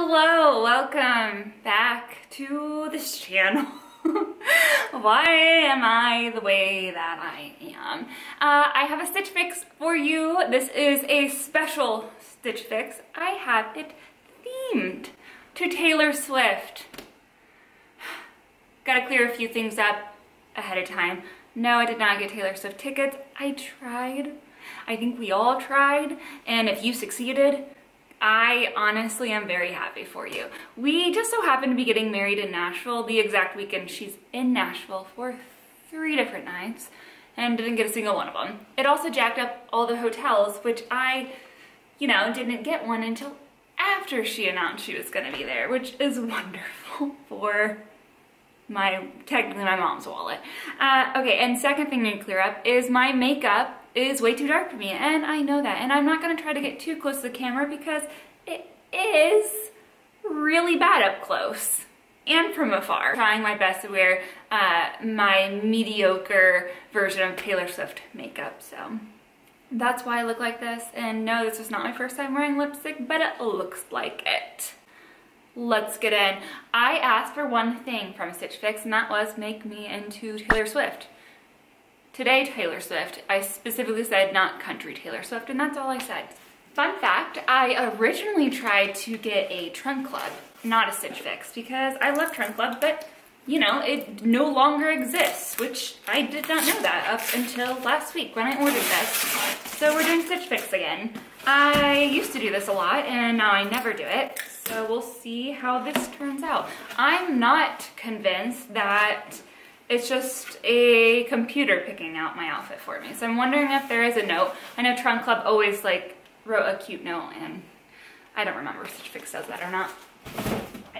Hello, welcome back to this channel. Why am I the way that I am? Uh, I have a Stitch Fix for you. This is a special Stitch Fix. I have it themed to Taylor Swift. Gotta clear a few things up ahead of time. No, I did not get Taylor Swift tickets. I tried. I think we all tried. And if you succeeded, I honestly am very happy for you. We just so happen to be getting married in Nashville the exact weekend she's in Nashville for three different nights and didn't get a single one of them. It also jacked up all the hotels, which I, you know, didn't get one until after she announced she was gonna be there, which is wonderful for my, technically my mom's wallet. Uh, okay, and second thing to clear up is my makeup is way too dark for me and I know that and I'm not gonna try to get too close to the camera because it is really bad up close and from afar. Trying my best to wear uh, my mediocre version of Taylor Swift makeup so that's why I look like this and no this was not my first time wearing lipstick but it looks like it. Let's get in. I asked for one thing from Stitch Fix and that was make me into Taylor Swift. Today, Taylor Swift. I specifically said not country Taylor Swift, and that's all I said. Fun fact, I originally tried to get a trunk club, not a Stitch Fix, because I love trunk club, but you know, it no longer exists, which I did not know that up until last week when I ordered this. So we're doing Stitch Fix again. I used to do this a lot, and now I never do it, so we'll see how this turns out. I'm not convinced that it's just a computer picking out my outfit for me. So I'm wondering if there is a note. I know Trunk Club always like wrote a cute note and I don't remember if Stitch Fix does that or not.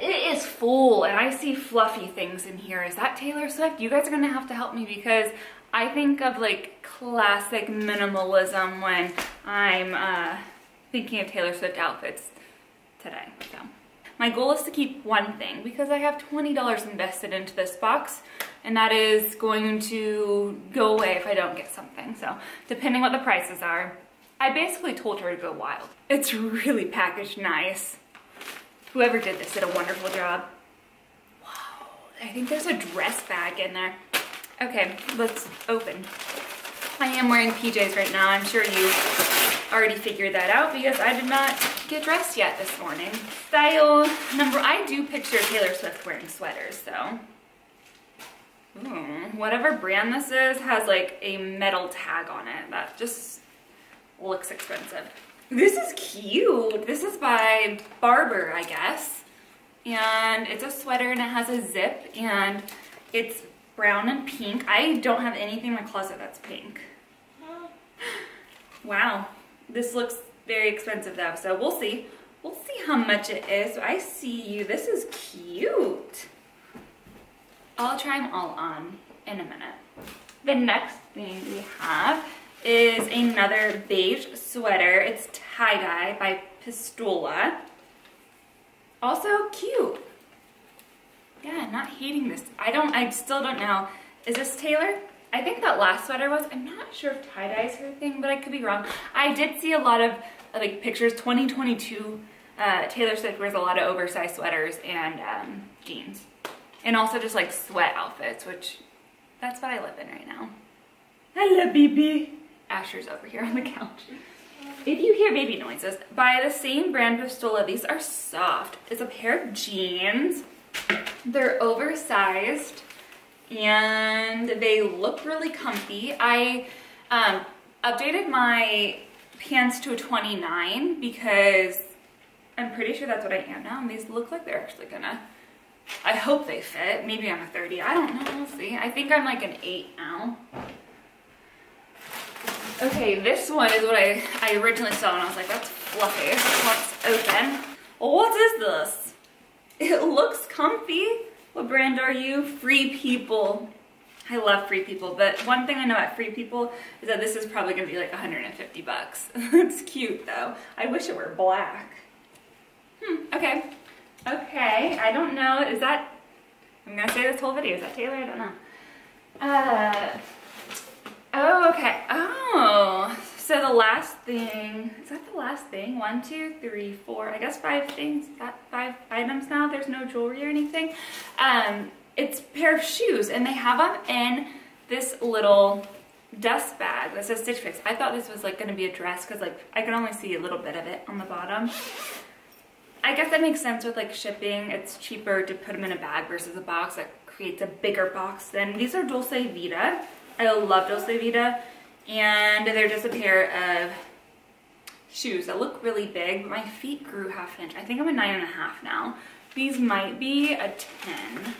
It is full and I see fluffy things in here. Is that Taylor Swift? You guys are gonna have to help me because I think of like classic minimalism when I'm uh, thinking of Taylor Swift outfits today, so. My goal is to keep one thing because I have $20 invested into this box and that is going to go away if I don't get something. So depending what the prices are, I basically told her to go wild. It's really packaged nice. Whoever did this did a wonderful job. Wow, I think there's a dress bag in there. Okay, let's open. I am wearing PJs right now. I'm sure you already figured that out because I did not get dressed yet this morning. Style number, I do picture Taylor Swift wearing sweaters, so. Ooh, whatever brand this is has like a metal tag on it. That just looks expensive. This is cute. This is by Barbour, I guess. And it's a sweater and it has a zip and it's brown and pink. I don't have anything in my closet that's pink. Wow, this looks very expensive though, so we'll see. We'll see how much it is. I see you. This is cute. I'll try them all on in a minute. The next thing we have is another beige sweater. It's tie-dye by Pistola. Also cute. Yeah, not hating this. I don't, I still don't know. Is this Taylor? I think that last sweater was, I'm not sure if tie-dye is her thing, but I could be wrong. I did see a lot of like pictures, 2022, uh, Taylor Swift wears a lot of oversized sweaters and um, jeans. And also just like sweat outfits, which that's what I live in right now. Hello, baby. Asher's over here on the couch. If you hear baby noises, by the same brand Pistola, these are soft. It's a pair of jeans. They're oversized and they look really comfy. I um, updated my pants to a 29 because I'm pretty sure that's what I am now and these look like they're actually gonna, I hope they fit. Maybe I'm a 30, I don't know, we'll see. I think I'm like an eight now. Okay, this one is what I, I originally saw and I was like, that's fluffy. Let's open. What is this? It looks comfy. What brand are you? Free People. I love Free People, but one thing I know at Free People is that this is probably gonna be like 150 bucks. it's cute though. I wish it were black. Hmm, okay. Okay, I don't know, is that, I'm gonna say this whole video, is that Taylor? I don't know. Uh, oh, okay, oh, So the last thing, is that the last thing? One, two, three, four, I guess five things, five items now. There's no jewelry or anything. Um, it's a pair of shoes and they have them in this little dust bag that says Stitch Fix. I thought this was like gonna be a dress because like I can only see a little bit of it on the bottom. I guess that makes sense with like shipping. It's cheaper to put them in a bag versus a box that creates a bigger box. Then these are Dolce Vita. I love Dolce Vita. And they're just a pair of shoes that look really big, my feet grew half inch. I think I'm a nine and a half now. These might be a 10.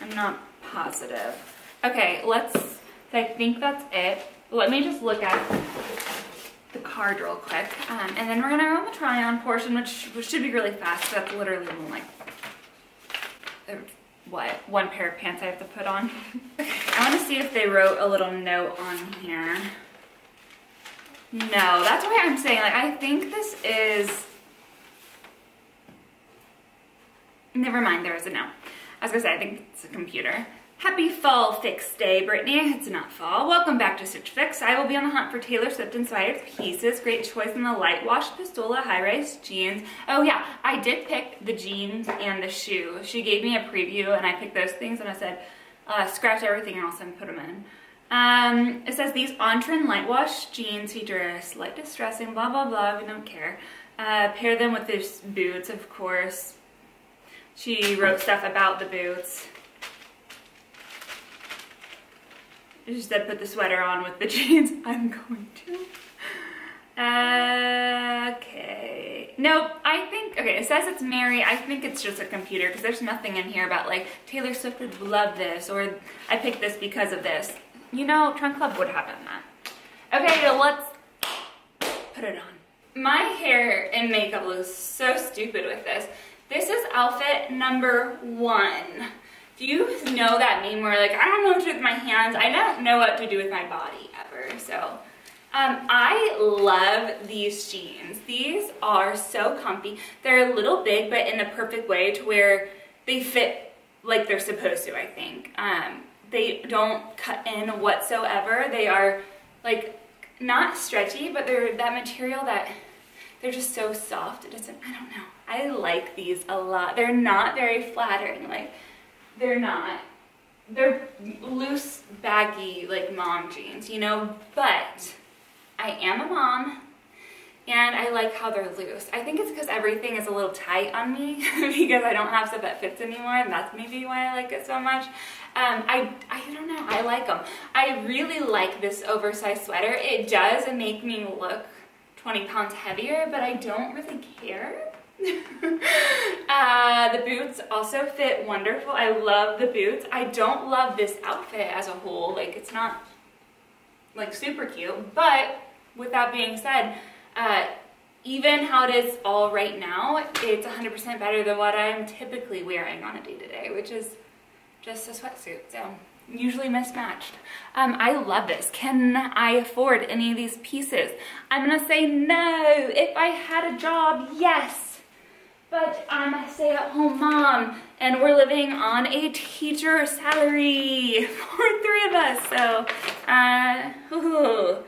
I'm not positive. Okay, let's, I think that's it. Let me just look at the card real quick. Um, and then we're gonna run the try on portion, which, which should be really fast. That's literally like, uh, what, one pair of pants I have to put on. I wanna see if they wrote a little note on here. No, that's why I'm saying, like, I think this is, never mind, there is a no. I was gonna say, I think it's a computer. Happy Fall Fix Day, Brittany. It's not fall. Welcome back to Stitch Fix. I will be on the hunt for Taylor Swift inspired pieces. Great choice in the light wash Pistola high-rise jeans. Oh yeah, I did pick the jeans and the shoe. She gave me a preview and I picked those things and I said, uh, everything else and put them in. Um, it says these on-trend light wash jeans feature slight distressing, blah, blah, blah, we don't care. Uh, pair them with these boots, of course. She wrote stuff about the boots. She said put the sweater on with the jeans. I'm going to. Okay. Nope, I think, okay, it says it's Mary. I think it's just a computer because there's nothing in here about like Taylor Swift would love this or I picked this because of this. You know, Trunk Club would have done that. Okay, let's put it on. My hair and makeup looks so stupid with this. This is outfit number one. Do you know that meme where like, I don't know what to do with my hands, I don't know what to do with my body ever, so. Um, I love these jeans. These are so comfy. They're a little big, but in the perfect way to where they fit like they're supposed to, I think. Um, they don't cut in whatsoever. They are like not stretchy, but they're that material that they're just so soft. It doesn't, I don't know. I like these a lot. They're not very flattering. Like they're not. They're loose, baggy, like mom jeans, you know, but I am a mom and I like how they're loose. I think it's because everything is a little tight on me because I don't have stuff that fits anymore and that's maybe why I like it so much. Um, I, I don't know, I like them. I really like this oversized sweater. It does make me look 20 pounds heavier, but I don't really care. uh, the boots also fit wonderful. I love the boots. I don't love this outfit as a whole. Like, it's not, like, super cute. But, with that being said, uh, even how it is all right now, it's 100% better than what I'm typically wearing on a day-to-day, -day, which is just a sweatsuit. So, usually mismatched. Um, I love this. Can I afford any of these pieces? I'm gonna say no. If I had a job, yes but I'm a stay-at-home mom and we're living on a teacher salary for three of us. So, uh, ooh.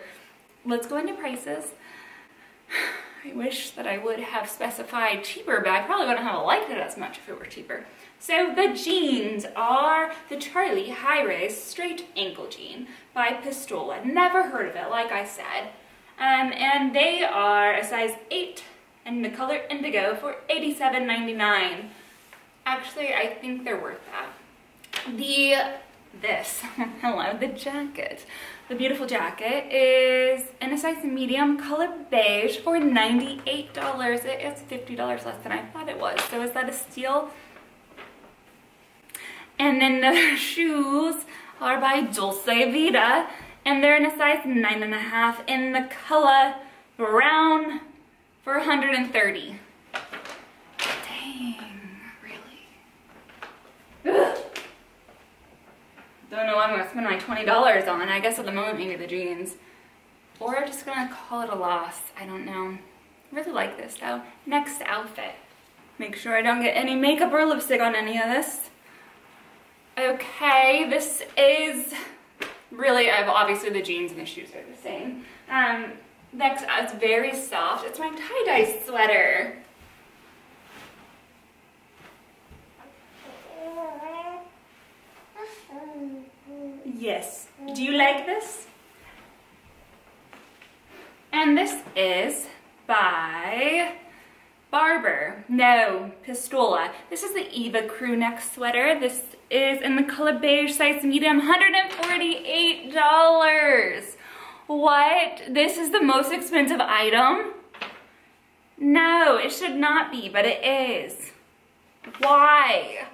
Let's go into prices. I wish that I would have specified cheaper, but I probably wouldn't have liked it as much if it were cheaper. So the jeans are the Charlie High Rise Straight Ankle Jean by Pistola. Never heard of it, like I said. Um, and they are a size 8 and the color indigo for $87.99. Actually, I think they're worth that. The, this, hello, the jacket. The beautiful jacket is in a size medium color beige for $98. It is $50 less than I thought it was. So is that a steal? And then the shoes are by Dolce Vita and they're in a size nine and a half in the color brown for 130. Dang, really? Ugh. Don't know what I'm gonna spend my $20 on. I guess at the moment maybe the jeans. Or I'm just gonna call it a loss. I don't know. Really like this though. Next outfit. Make sure I don't get any makeup or lipstick on any of this. Okay, this is really, I've obviously the jeans and the shoes are the same. Um, Next, uh, it's very soft. It's my tie-dye sweater. Yes. Do you like this? And this is by Barbour. No, Pistola. This is the Eva crew neck sweater. This is in the color beige size medium, $148. What? This is the most expensive item? No, it should not be, but it is. Why?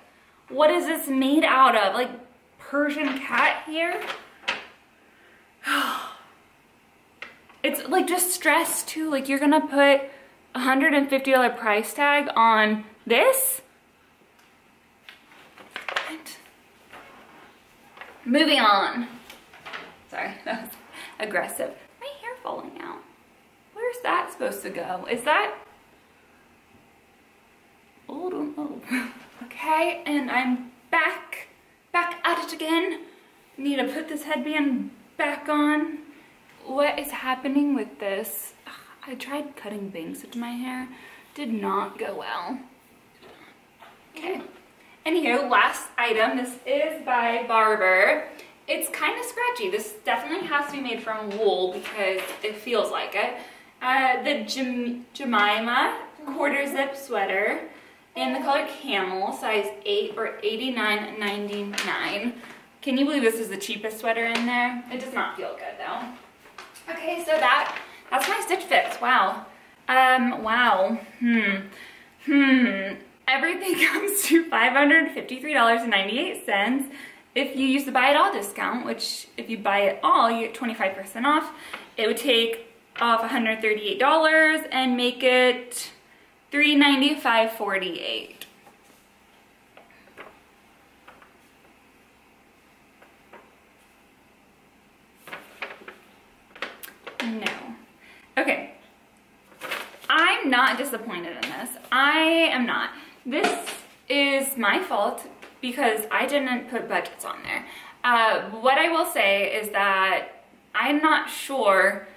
What is this made out of? Like Persian cat here. it's like just stress too. Like you're gonna put $150 price tag on this? Moving on. Sorry, that was aggressive. My hair falling out. Where's that supposed to go? Is that? Oh, know. okay, and I'm back, again. Need to put this headband back on. What is happening with this? I tried cutting bangs into my hair. Did not go well. Okay. Anywho, last item. This is by Barbour. It's kind of scratchy. This definitely has to be made from wool because it feels like it. Uh, the Jem Jemima quarter zip sweater in the color camel, size 8 or 89.99. Can you believe this is the cheapest sweater in there? It does not feel good though. Okay, so that that's my Stitch Fix. Wow. Um, wow. Hmm. Hmm. Everything comes to $553.98 if you use the buy it all discount, which if you buy it all, you get 25% off. It would take off $138 and make it $395.48. No. Okay. I'm not disappointed in this. I am not. This is my fault because I didn't put budgets on there. Uh, what I will say is that I'm not sure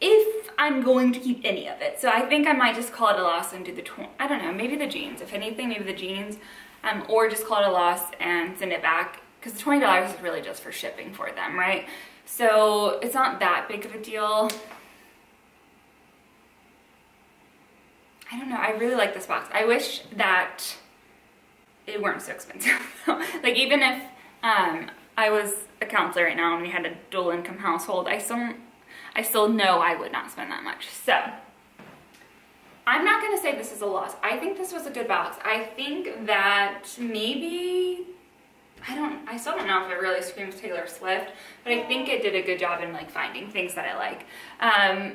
if I'm going to keep any of it. So I think I might just call it a loss and do the, I don't know, maybe the jeans. If anything, maybe the jeans. Um, or just call it a loss and send it back. Because the $20 is really just for shipping for them, right? So it's not that big of a deal. I don't know, I really like this box. I wish that it weren't so expensive. like even if um, I was a counselor right now and we had a dual income household, I still, I still know I would not spend that much. So I'm not gonna say this is a loss. I think this was a good box. I think that maybe, I don't, I still don't know if it really screams Taylor Swift, but I think it did a good job in like finding things that I like. Um,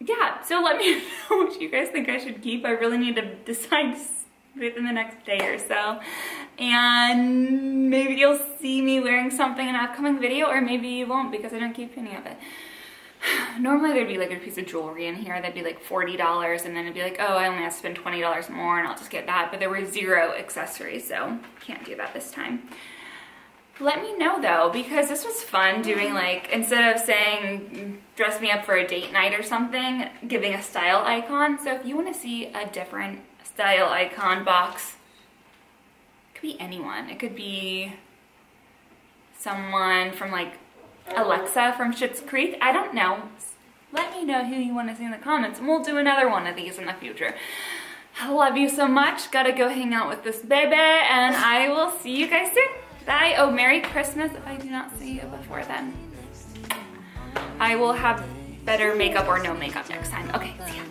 yeah, so let me know what you guys think I should keep. I really need to decide within the next day or so. And maybe you'll see me wearing something in an upcoming video or maybe you won't because I don't keep any of it. Normally there'd be like a piece of jewelry in here that'd be like $40 and then it'd be like, oh, I only have to spend $20 more and I'll just get that. But there were zero accessories, so can't do that this time. Let me know though, because this was fun doing mm-hmm. like, instead of saying dress me up for a date night or something, giving a style icon. So if you wanna see a different style icon box. It could be anyone. It could be someone from like Alexa from Schitt's Creek. I don't know. Let me know who you want to see in the comments and we'll do another one of these in the future. I love you so much. Gotta go hang out with this baby and I will see you guys soon. Bye. Oh, Merry Christmas if I do not see you before then. I will have better makeup or no makeup next time. Okay, see ya.